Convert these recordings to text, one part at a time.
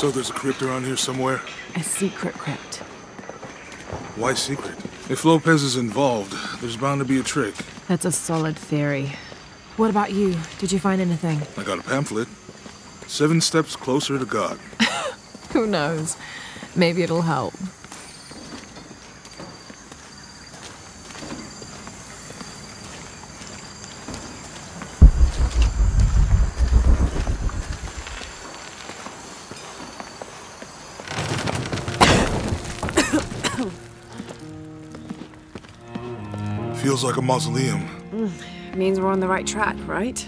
So there's a crypt around here somewhere? A secret crypt. Why secret? If Lopez is involved, there's bound to be a trick. That's a solid theory. What about you? Did you find anything? I got a pamphlet. Seven steps closer to God. Who knows? Maybe it'll help. Feels like a mausoleum. Mm, means we're on the right track, right?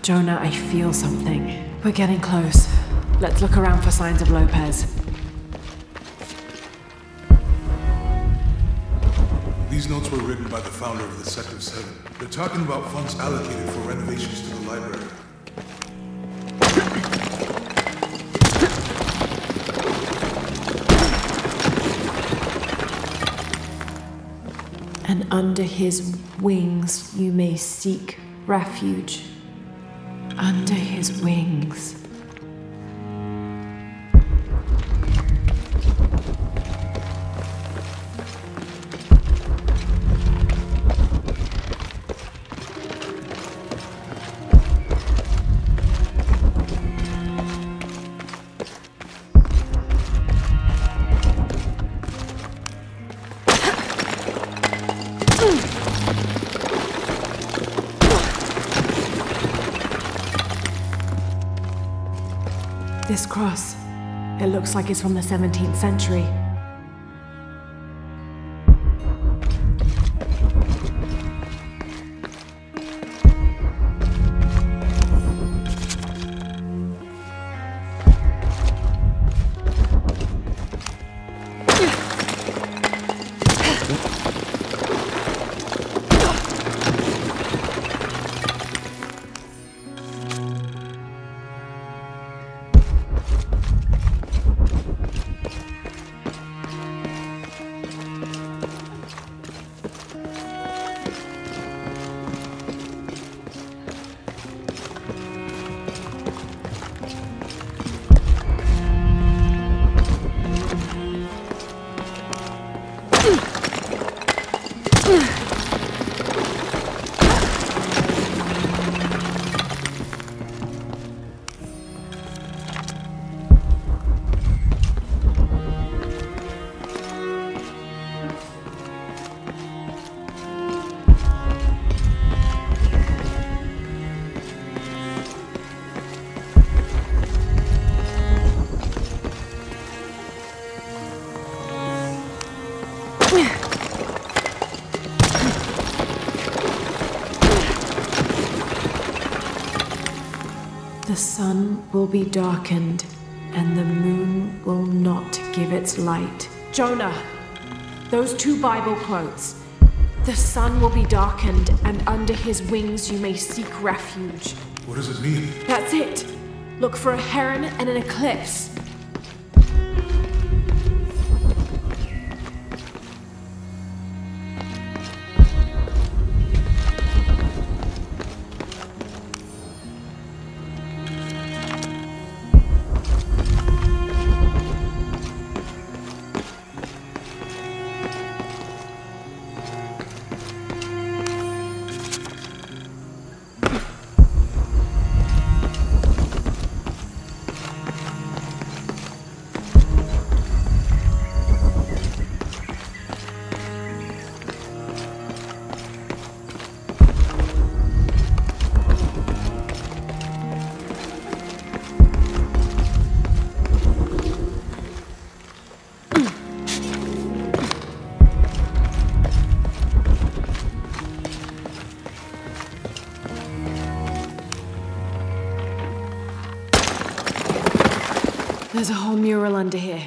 Jonah, I feel something. We're getting close. Let's look around for signs of Lopez. These notes were written by the founder of the Sect of Seven. They're talking about funds allocated for renovations to the library. And under his wings you may seek refuge. Under his wings. This cross, it looks like it's from the 17th century. Sun will be darkened, and the moon will not give its light. Jonah, those two Bible quotes. The sun will be darkened, and under his wings you may seek refuge. What does it mean? That's it. Look for a heron and an eclipse. There's a whole mural under here.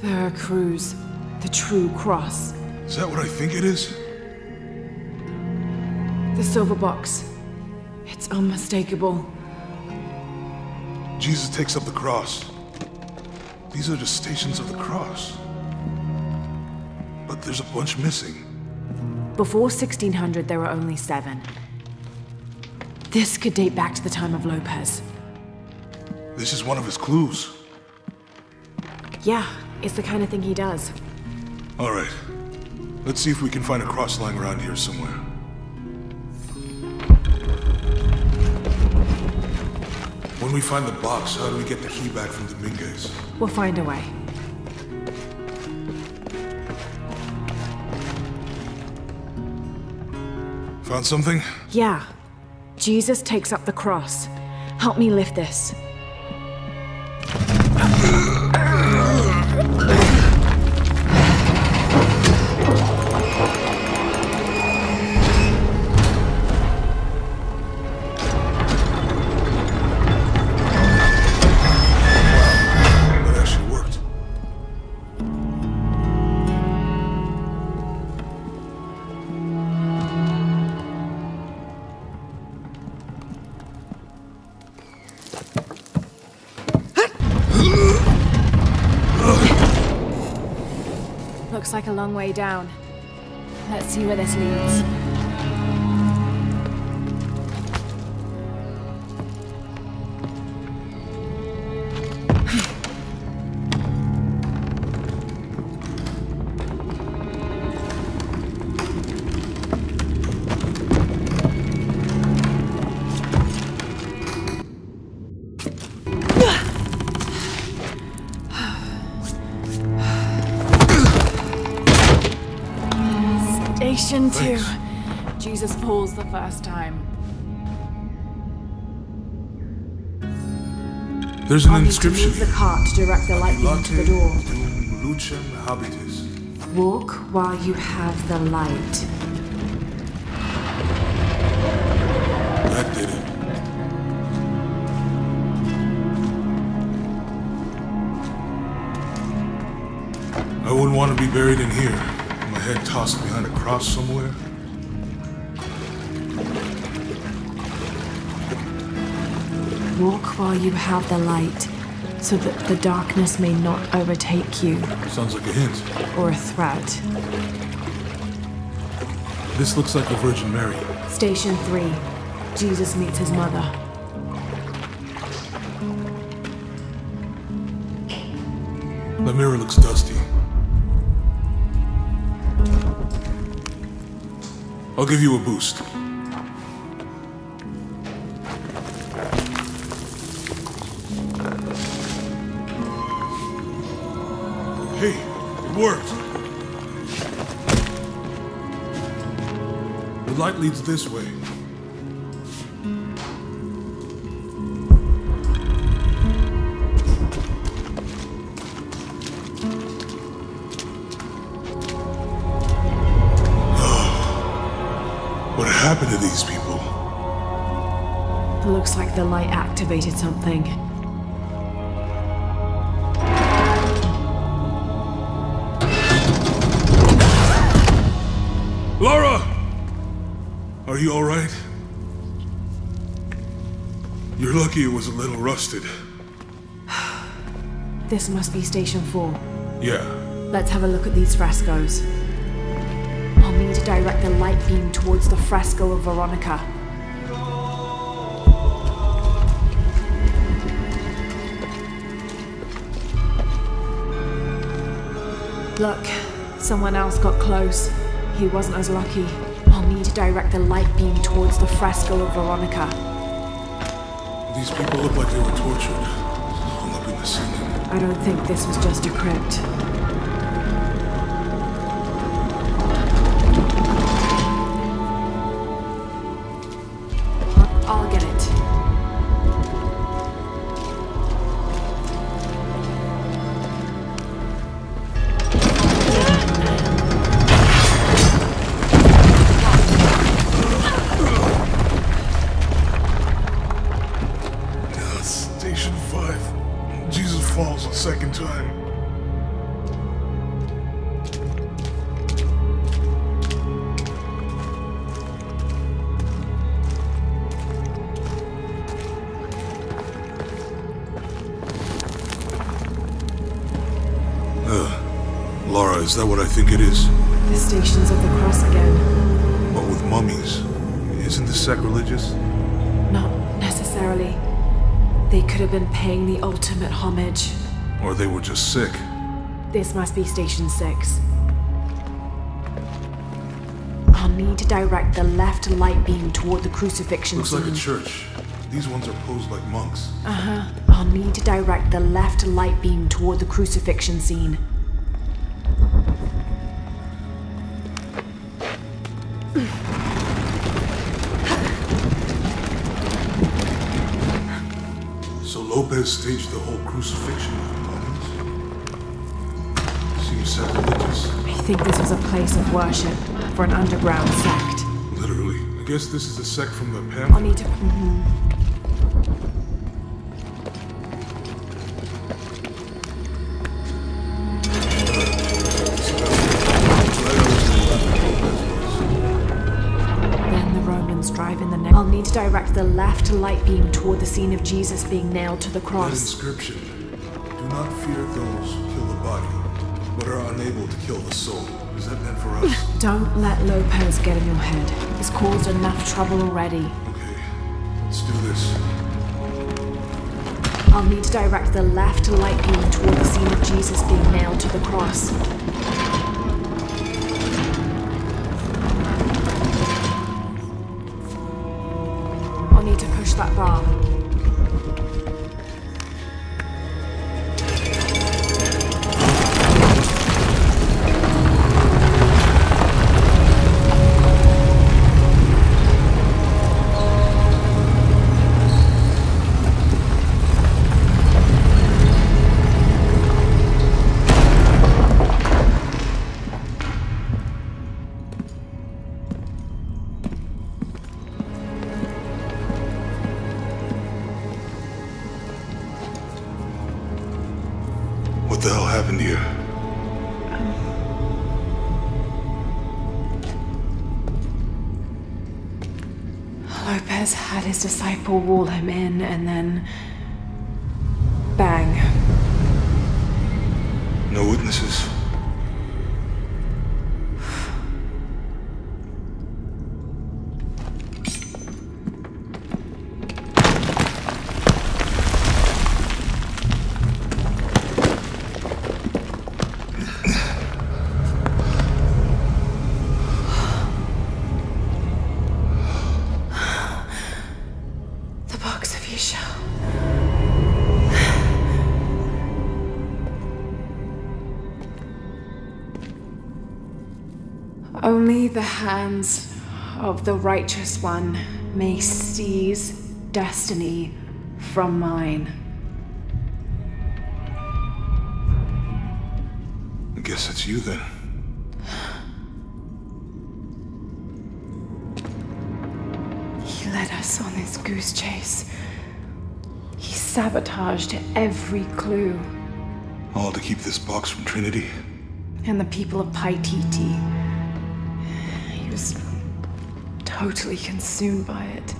Veracruz, the true cross. Is that what I think it is? The silver box. Unmistakable. Jesus takes up the cross. These are the stations of the cross. But there's a bunch missing. Before 1600, there were only seven. This could date back to the time of Lopez. This is one of his clues. Yeah, it's the kind of thing he does. All right. Let's see if we can find a cross lying around here somewhere. When we find the box, how do we get the key back from Dominguez? We'll find a way. Found something? Yeah. Jesus takes up the cross. Help me lift this. Looks like a long way down. Let's see where this leads. Two. Thanks. Jesus falls the first time. There's an I'll need to inscription. move the cart to direct the light beam to the door. Lucem habetis. Walk while you have the light. That did it. I wouldn't want to be buried in here. Head tossed behind a cross somewhere. Walk while you have the light, so that the darkness may not overtake you, Sounds like a hint. or a threat. This looks like the Virgin Mary. Station three. Jesus meets his mother. The mirror looks dusty. I'll give you a boost. Hey, it worked. The light leads this way. Happened to these people? Looks like the light activated something. Lara! Are you alright? You're lucky it was a little rusted. This must be Station four. Yeah, Let's have a look at these frescoes. I'll need to direct the light beam towards the fresco of Veronica. Look, someone else got close. He wasn't as lucky. I'll need to direct the light beam towards the fresco of Veronica. these people look like they were tortured. In the ceiling. I don't think this was just a crypt. Is that what I think it is? The Stations of the Cross again. But with mummies. Isn't this sacrilegious? Not necessarily. They could have been paying the ultimate homage. Or they were just sick. This must be Station 6. I'll need to direct the left light beam toward the crucifixion Looks like a church. These ones are posed like monks. Uh-huh. I'll need to direct the left light beam toward the crucifixion scene. So Lopez staged the whole crucifixion of? Seems sacrilegious. I think this was a place of worship for an underground sect. Literally. I guess this is a sect from the I'll need to. mhm. Then the left light beam toward the scene of Jesus being nailed to the That cross. inscription. Do not fear those who kill the body, but are unable to kill the soul. Is that meant for us? Don't let Lopez get in your head. He's caused enough trouble already. Okay, let's do this. I'll need to direct the left light beam toward the scene of Jesus being nailed to the cross. That bar. What the hell happened to here? Lopez had his disciple wall him in, and then. Bang. No witnesses. Only the hands of the righteous one may seize destiny from mine. I guess it's you then. He led us on this goose chase. Sabotaged every clue. All to keep this box from Trinity. And the people of Paititi. He was totally consumed by it.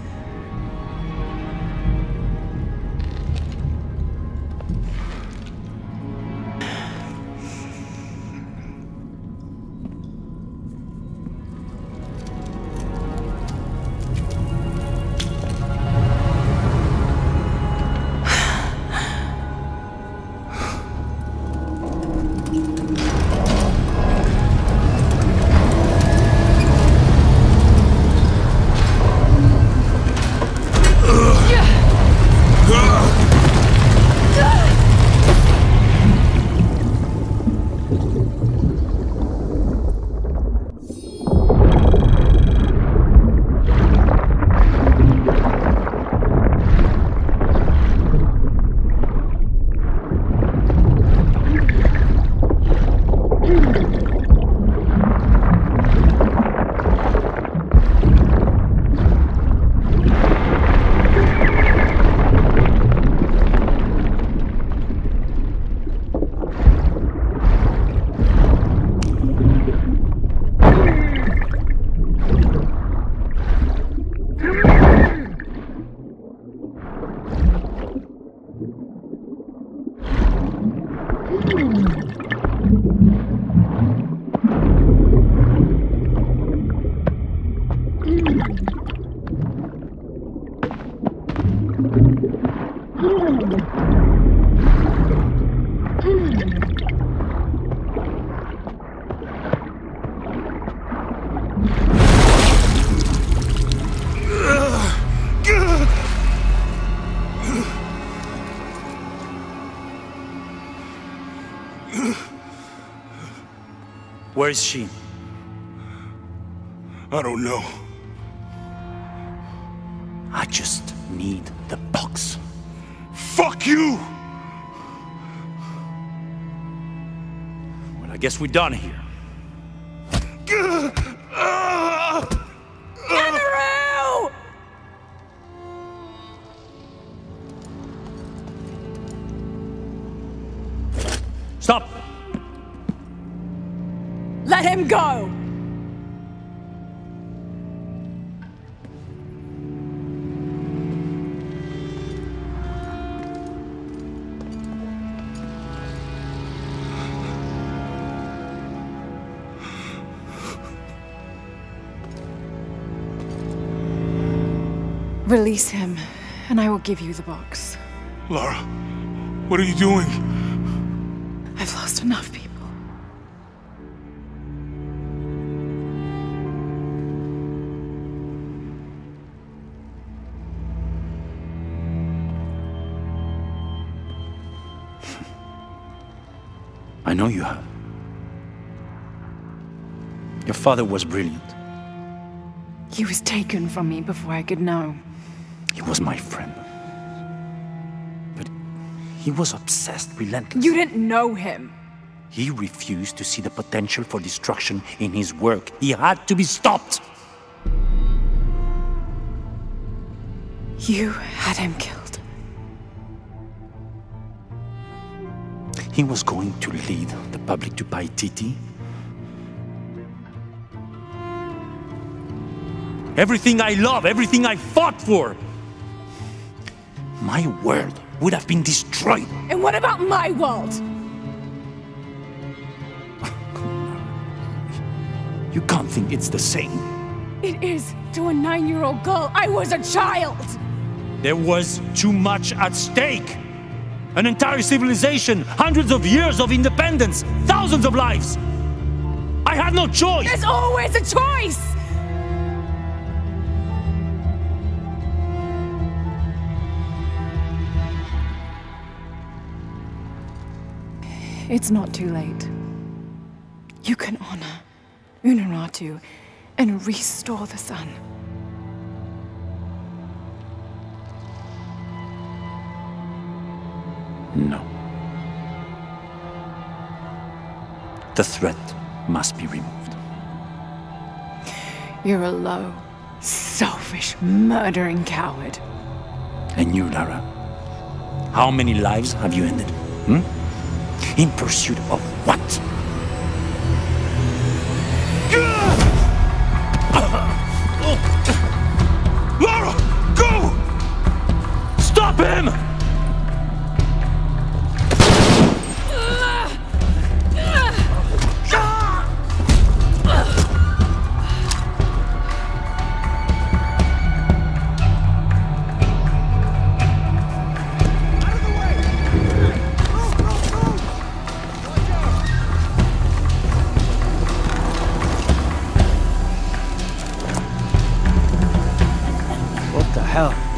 Is she? I don't know. I just need the box. Fuck you! Well, I guess we're done here. Let him go! Release him, and I will give you the box. Lara, what are you doing? I've lost enough people. Know you have. Your father was brilliant. He was taken from me before I could know. He was my friend. But he was obsessed, relentless. You didn't know him. He refused to see the potential for destruction in his work. He had to be stopped. You had him killed. He was going to lead the public to Paititi. Everything I love, everything I fought for. My world would have been destroyed. And what about my world? You can't think it's the same. It is to a nine year old girl. I was a child! There was too much at stake. An entire civilization, hundreds of years of independence, thousands of lives. I had no choice. There's always a choice! It's not too late. You can honor Unuratu and restore the sun. No. The threat must be removed. You're a low, selfish, murdering coward. And you, Lara? How many lives have you ended? Hmm? In pursuit of What the hell?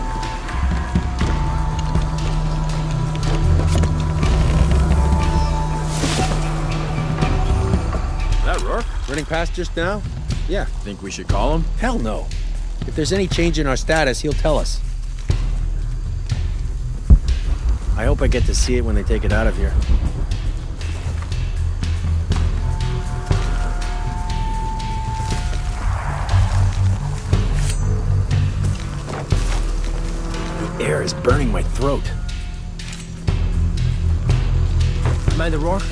That Rourke? Running past just now? Yeah. Think we should call him? Hell no. If there's any change in our status, he'll tell us. I hope I get to see it when they take it out of here. Burning my throat. Commander Rourke?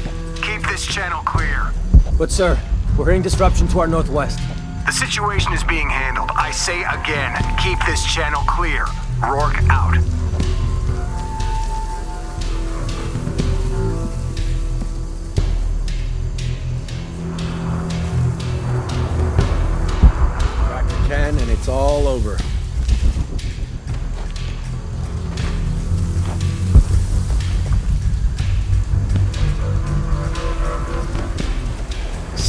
Keep this channel clear. But sir, we're hearing disruption to our northwest. The situation is being handled. I say again, keep this channel clear. Rourke out. Crack the can and it's all over.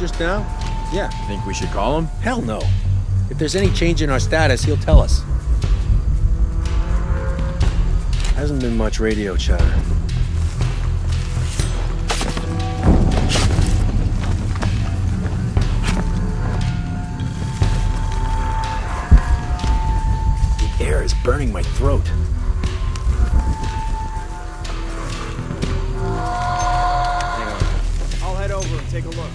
left now? Yeah. Think we should call him? Hell no. If there's any change in our status, he'll tell us. Hasn't been much radio chatter. The air is burning my throat. Hang on. I'll head over and take a look.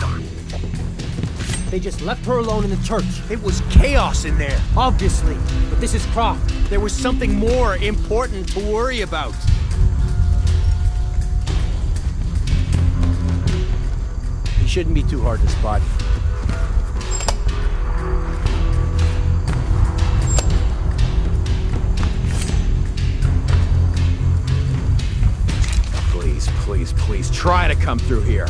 Find them. They just left her alone in the church. It was chaos in there. Obviously. But this is Croft. There was something more important to worry about. He shouldn't be too hard to spot. Please, please, please, try to come through here.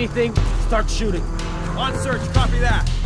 Anything? Start shooting. On search, copy that.